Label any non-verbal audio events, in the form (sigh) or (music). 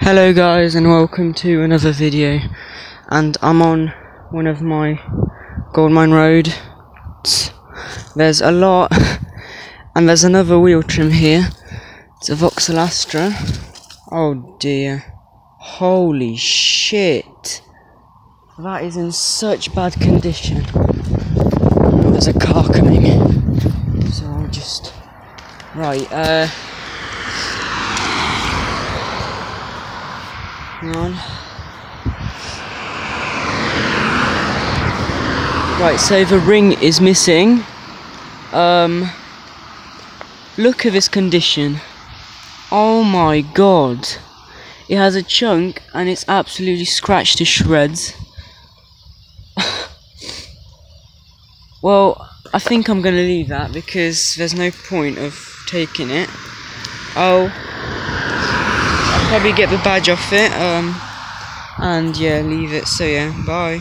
Hello guys and welcome to another video. And I'm on one of my Goldmine Road there's a lot. (laughs) And there's another wheel trim here. It's a Vauxhall Astra. Oh dear. Holy shit. That is in such bad condition. There's a car coming. So I'll just right uh On. Right, so the ring is missing. Um, look at this condition. Oh my god. It has a chunk and it's absolutely scratched to shreds. (laughs) well, I think I'm gonna leave that because there's no point of taking it. Oh probably get the badge off it um and yeah leave it so yeah bye